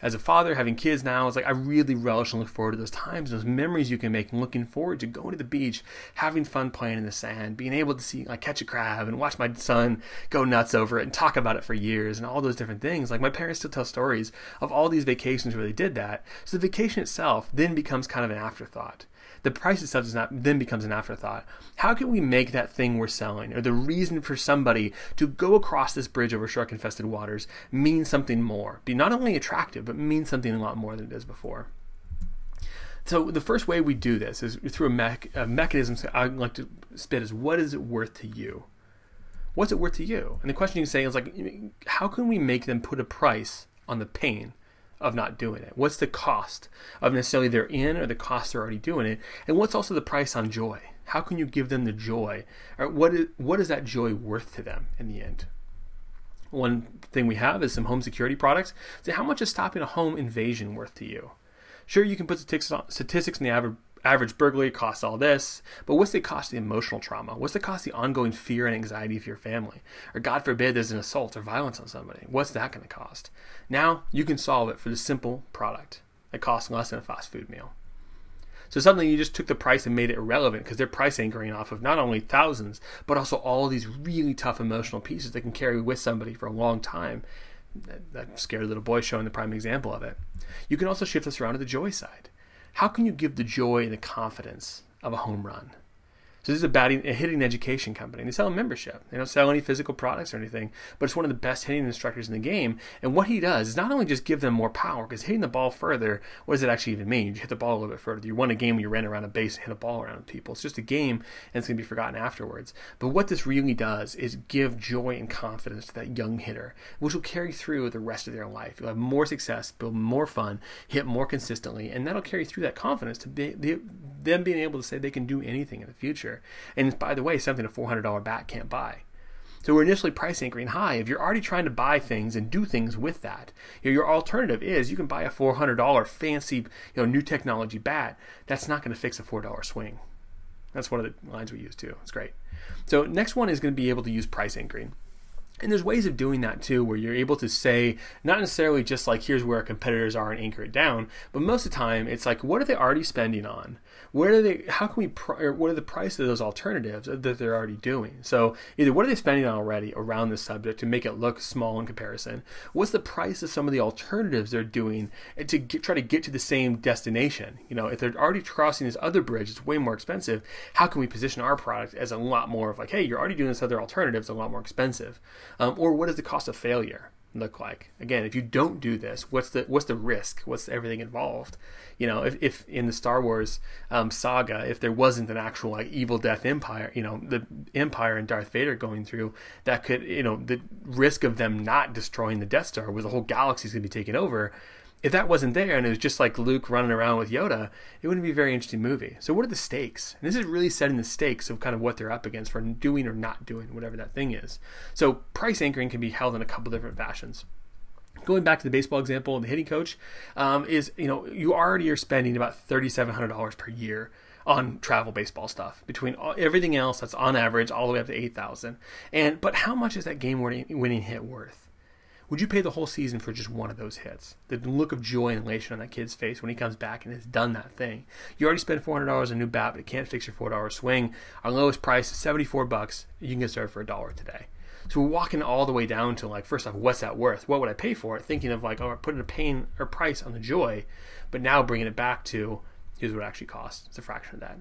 As a father, having kids now, it's like I really relish and look forward to those times, those memories you can make, and looking forward to going to the beach, having fun playing in the sand, being able to see like catch a crab and watch my son go nuts over it and talk about it for years and all those different things. Like my parents still tell stories of all these vacations where they did that. So the vacation itself then becomes kind of an afterthought the price itself does not then becomes an afterthought. How can we make that thing we're selling or the reason for somebody to go across this bridge over shark infested waters mean something more? Be not only attractive, but mean something a lot more than it does before. So the first way we do this is through a, mech- a mechanism I like to spit is what is it worth to you? What's it worth to you? And the question you can say is like, how can we make them put a price on the pain of not doing it? What's the cost of necessarily they're in or the cost they're already doing it? And what's also the price on joy? How can you give them the joy? Or what is, what is that joy worth to them in the end? One thing we have is some home security products. So how much is stopping a home invasion worth to you? Sure, you can put statistics in the average average burglary costs all this, but what's the cost of the emotional trauma? What's the cost of the ongoing fear and anxiety for your family? Or God forbid there's an assault or violence on somebody. What's that going to cost? Now you can solve it for the simple product that costs less than a fast food meal. So suddenly you just took the price and made it irrelevant because they're price anchoring off of not only thousands, but also all these really tough emotional pieces that can carry with somebody for a long time. That, scared little boy showing the prime example of it. You can also shift this around to the joy side. How can you give the joy and the confidence of a home run? So this is a batting, a hitting education company. They sell a membership. They don't sell any physical products or anything, but it's one of the best hitting instructors in the game. And what he does is not only just give them more power, because hitting the ball further, what does it actually even mean? You hit the ball a little bit further. You won a game where you ran around a base and hit a ball around people. It's just a game, and it's going to be forgotten afterwards. But what this really does is give joy and confidence to that young hitter, which will carry through the rest of their life. You'll have more success, build more fun, hit more consistently, and that'll carry through that confidence to be, them being able to say they can do anything in the future. And by the way, something a $400 bat can't buy. So we're initially price anchoring high. If you're already trying to buy things and do things with that, you know, your alternative is you can buy a $400 fancy, you know, new technology bat. That's not going to fix a $4 swing. That's one of the lines we use too. It's great. So next one is going to be able to use price anchoring. And there's ways of doing that too, where you're able to say, not necessarily just like, here's where our competitors are and anchor it down, but most of the time it's like, what are they already spending on? Where are they, how can we, what are the price of those alternatives that they're already doing? So either what are they spending on already around this subject to make it look small in comparison? What's the price of some of the alternatives they're doing to get, try to get to the same destination? You know, if they're already crossing this other bridge, it's way more expensive. How can we position our product as a lot more of like, hey, you're already doing this other alternative, it's a lot more expensive? Um, or what is the cost of failure? Look like? Again, if you don't do this, what's the what's the risk? What's everything involved? You know, if, if in the Star Wars um, saga, if there wasn't an actual like evil Death Empire, you know, the Empire and Darth Vader going through, that could, you know, the risk of them not destroying the Death Star, where the whole galaxy's gonna be taken over. If that wasn't there and it was just like Luke running around with Yoda, it wouldn't be a very interesting movie. So, what are the stakes? And this is really setting the stakes of kind of what they're up against for doing or not doing whatever that thing is. So, price anchoring can be held in a couple different fashions going back to the baseball example, the hitting coach um, is you know you already are spending about thirty seven hundred dollars per year on travel baseball stuff between all, everything else that's on average all the way up to eight thousand. And but how much is that game winning hit worth? Would you pay the whole season for just one of those hits? The look of joy and elation on that kid's face when he comes back and has done that thing. You already spent four hundred dollars on a new bat, but it can't fix your four dollar swing. Our lowest price is seventy four bucks. You can get started for a dollar today. So we're walking all the way down to like, first off, what's that worth? What would I pay for it? Thinking of like, oh, putting a pain or price on the joy, but now bringing it back to here's what it actually costs. It's a fraction of that.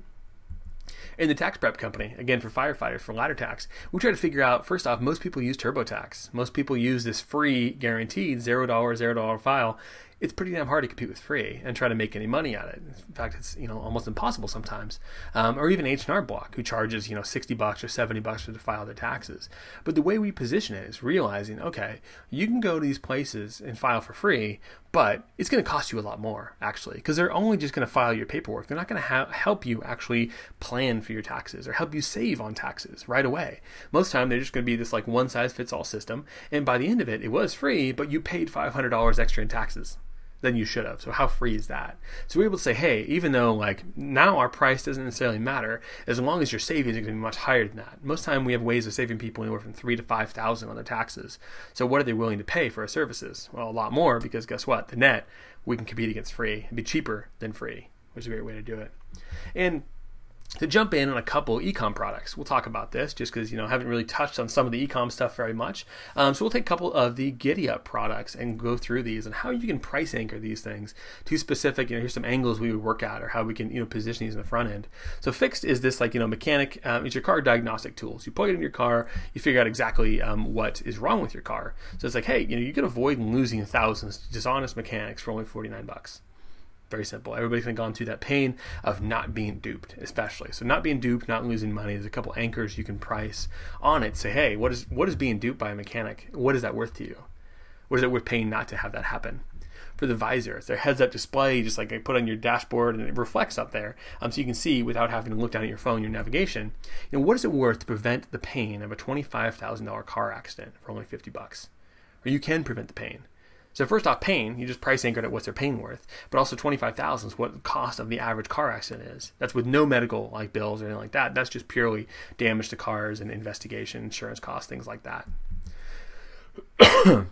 In the tax prep company, again for firefighters, for ladder tax, we try to figure out first off, most people use TurboTax. Most people use this free, guaranteed $0, $0 file it's pretty damn hard to compete with free and try to make any money at it. In fact, it's you know almost impossible sometimes. Um, or even H&R Block, who charges you know 60 bucks or 70 bucks to file their taxes. But the way we position it is realizing, okay, you can go to these places and file for free, but it's going to cost you a lot more actually because they're only just going to file your paperwork. They're not going to ha- help you actually plan for your taxes or help you save on taxes right away. Most time they're just going to be this like one size fits all system, and by the end of it, it was free, but you paid $500 extra in taxes than you should have. So how free is that? So we're able to say, hey, even though like now our price doesn't necessarily matter, as long as your savings are going to be much higher than that. Most time we have ways of saving people anywhere from three to five thousand on their taxes. So what are they willing to pay for our services? Well, a lot more because guess what? The net we can compete against free. It'd be cheaper than free, which is a great way to do it. And to jump in on a couple ecom products. We'll talk about this just because you know I haven't really touched on some of the ecom stuff very much. Um, so we'll take a couple of the GiddyUp products and go through these and how you can price anchor these things to specific. You know, here's some angles we would work at or how we can you know position these in the front end. So FIXD is this like you know mechanic. Um, it's your car diagnostic tools. You plug it in your car, you figure out exactly um, what is wrong with your car. So it's like hey, you know you can avoid losing thousands to dishonest mechanics for only 49 bucks. Very simple. Everybody's kind of gone through that pain of not being duped, especially. So not being duped, not losing money. There's a couple anchors you can price on it. Say, hey, what is what is being duped by a mechanic? What is that worth to you? What is it worth paying not to have that happen? For the visor, it's their heads-up display, just like I put on your dashboard, and it reflects up there, um, so you can see without having to look down at your phone, your navigation. You know, what is it worth to prevent the pain of a twenty-five thousand dollar car accident for only fifty bucks? Or you can prevent the pain. So first off, pain, you just price anchored at what's their pain worth, but also 25,000 is what the cost of the average car accident is. That's with no medical like bills or anything like that. That's just purely damage to cars and investigation, insurance costs, things like that.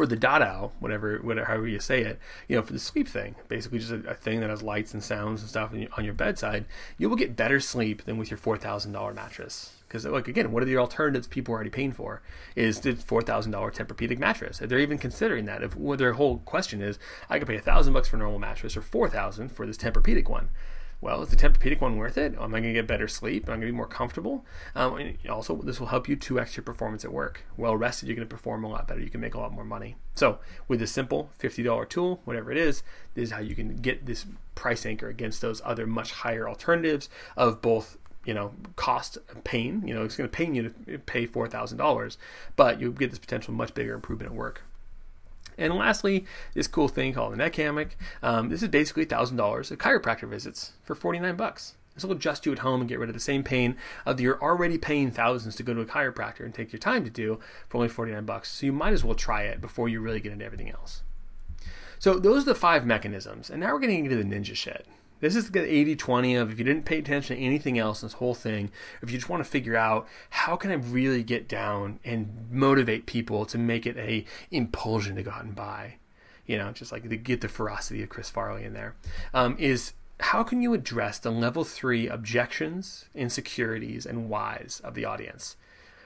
for the Dodow, whatever, whatever, however you say it, you know, for the sleep thing, basically just a, a thing that has lights and sounds and stuff on your bedside, you will get better sleep than with your four thousand dollar mattress. Because, like, again, what are the alternatives people are already paying for? Is the $4,000 Tempur-Pedic mattress. They're even considering that, if well, their whole question is, I could pay a thousand bucks for a normal mattress or 4000 for this Tempur-Pedic one. Well, is the Tempur-Pedic one worth it? Am I going to get better sleep? Am I going to be more comfortable? Um, also, this will help you 2x your performance at work. Well rested, you're going to perform a lot better. You can make a lot more money. So, with this simple $50 tool, whatever it is, this is how you can get this price anchor against those other much higher alternatives of both you know cost pain you know it's going to pain you to pay $4000 but you get this potential much bigger improvement at work and lastly, this cool thing called the neck hammock. Um, this is basically $1,000 of chiropractor visits for 49 bucks. This will adjust you at home and get rid of the same pain of you're already paying thousands to go to a chiropractor and take your time to do for only 49 bucks. So you might as well try it before you really get into everything else. So those are the five mechanisms. And now we're getting into the ninja shit. This is the 80 20 of if you didn't pay attention to anything else in this whole thing, if you just want to figure out how can I really get down and motivate people to make it a impulsion to go out and buy, you know, just like to get the ferocity of Chris Farley in there, um, is how can you address the level three objections, insecurities, and whys of the audience?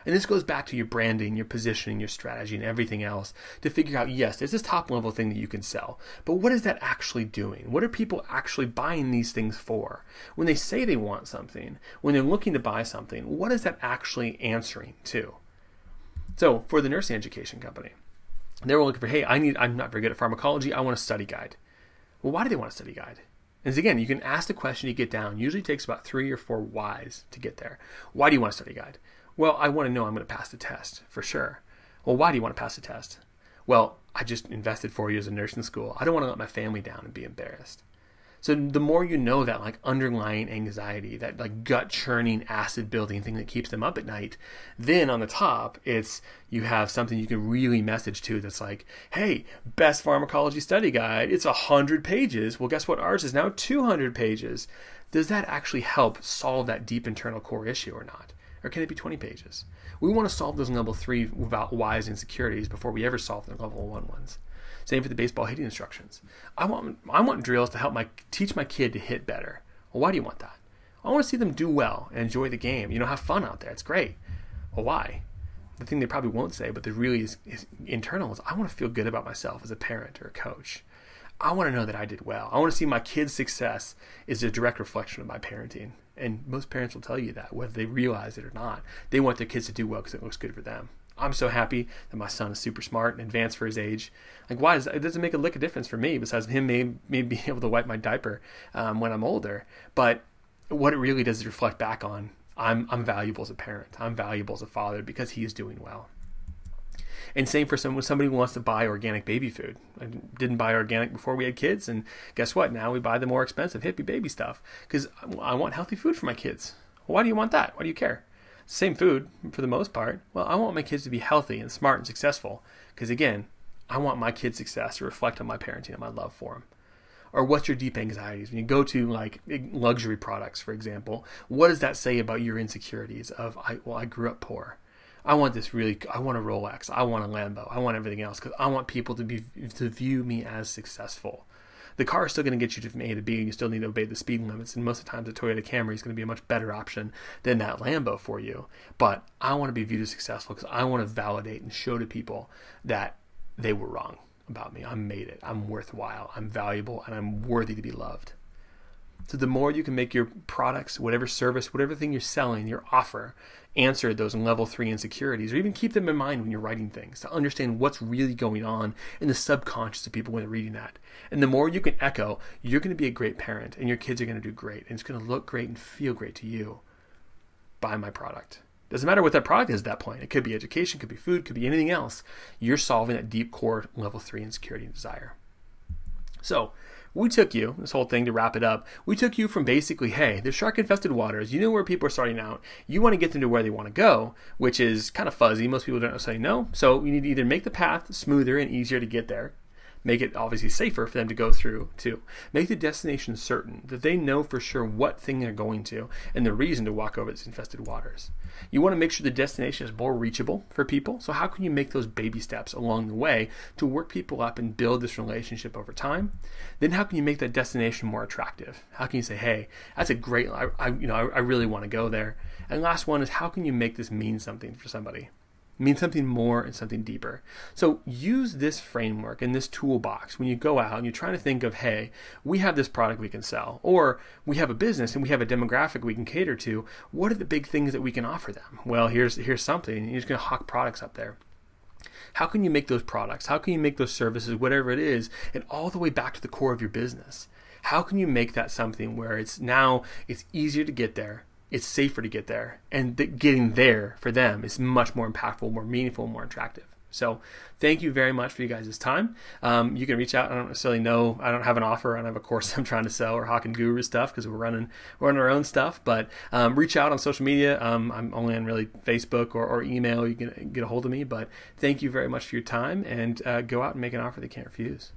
And this goes back to your branding, your positioning, your strategy, and everything else to figure out yes, there's this top level thing that you can sell, but what is that actually doing? What are people actually buying these things for? When they say they want something, when they're looking to buy something, what is that actually answering to? So, for the nursing education company, they were looking for, hey, I need, I'm not very good at pharmacology. I want a study guide. Well, why do they want a study guide? And again, you can ask the question you get down. Usually takes about three or four whys to get there. Why do you want a study guide? Well, I want to know I'm going to pass the test for sure. Well, why do you want to pass the test? Well, I just invested four years in nursing school. I don't want to let my family down and be embarrassed. So the more you know that like underlying anxiety, that like gut churning, acid building thing that keeps them up at night, then on the top, it's you have something you can really message to that's like, hey, best pharmacology study guide. It's a hundred pages. Well, guess what? Ours is now two hundred pages. Does that actually help solve that deep internal core issue or not? Or can it be 20 pages? We want to solve those level three whys and insecurities before we ever solve the level one ones. Same for the baseball hitting instructions. I want I want drills to help my teach my kid to hit better. Well, why do you want that? I want to see them do well and enjoy the game. You know, have fun out there. It's great. Well, why? The thing they probably won't say, but that really is, is internal is I want to feel good about myself as a parent or a coach. I want to know that I did well. I want to see my kid's success is a direct reflection of my parenting. And most parents will tell you that, whether they realize it or not. They want their kids to do well because it looks good for them. I'm so happy that my son is super smart and advanced for his age. Like, why does it doesn't make a lick of difference for me besides him may may be able to wipe my diaper um, when I'm older. But what it really does is reflect back on I'm I'm valuable as a parent. I'm valuable as a father because he is doing well. And same for someone somebody who wants to buy organic baby food. I didn't buy organic before we had kids, and guess what? Now we buy the more expensive hippie baby stuff because I want healthy food for my kids. Why do you want that? Why do you care? Same food for the most part. Well, I want my kids to be healthy and smart and successful because again, I want my kids' success to reflect on my parenting and my love for them. Or what's your deep anxieties? When you go to like luxury products, for example, what does that say about your insecurities of I well, I grew up poor. I want this really I want a Rolex, I want a Lambo, I want everything else because I want people to be to view me as successful the car is still going to get you from A to B, and you still need to obey the speed limits. And most of the time, the Toyota Camry is going to be a much better option than that Lambo for you. But I want to be viewed as successful because I want to validate and show to people that they were wrong about me. I made it. I'm worthwhile. I'm valuable, and I'm worthy to be loved. So the more you can make your products, whatever service, whatever thing you're selling, your offer, answer those level three insecurities, or even keep them in mind when you're writing things to understand what's really going on in the subconscious of people when they're reading that. And the more you can echo, you're going to be a great parent, and your kids are going to do great, and it's going to look great and feel great to you. Buy my product. Doesn't matter what that product is at that point. It could be education, could be food, could be anything else. You're solving that deep core level three insecurity and desire. So, we took you, this whole thing to wrap it up, we took you from basically, hey, there's shark infested waters. You know where people are starting out. You want to get them to where they want to go, which is kind of fuzzy. Most people don't necessarily know. So you need to either make the path smoother and easier to get there, make it obviously safer for them to go through too. Make the destination certain that they know for sure what thing they're going to and the reason to walk over its infested waters. You want to make sure the destination is more reachable for people. So how can you make those baby steps along the way to work people up and build this relationship over time? Then how can you make that destination more attractive? How can you say, "Hey, that's a great I, I you know, I, I really want to go there." And last one is how can you make this mean something for somebody? Means something more and something deeper. So use this framework and this toolbox when you go out and you're trying to think of, hey, we have this product we can sell, or we have a business and we have a demographic we can cater to. What are the big things that we can offer them? Well, here's here's something. You're just to hawk products up there. How can you make those products? How can you make those services, whatever it is, and all the way back to the core of your business? How can you make that something where it's now it's easier to get there, it's safer to get there. And th- getting there for them is much more impactful, more meaningful, more attractive. So thank you very much for you guys' time. Um, you can reach out. I don't necessarily know. I don't have an offer. I don't have a course I'm trying to sell or Hawk and Guru stuff because we're running we're running our own stuff. But um, reach out on social media. Um, I'm only on really Facebook or, or, email. You can get a hold of me. But thank you very much for your time and uh, go out and make an offer they can't refuse.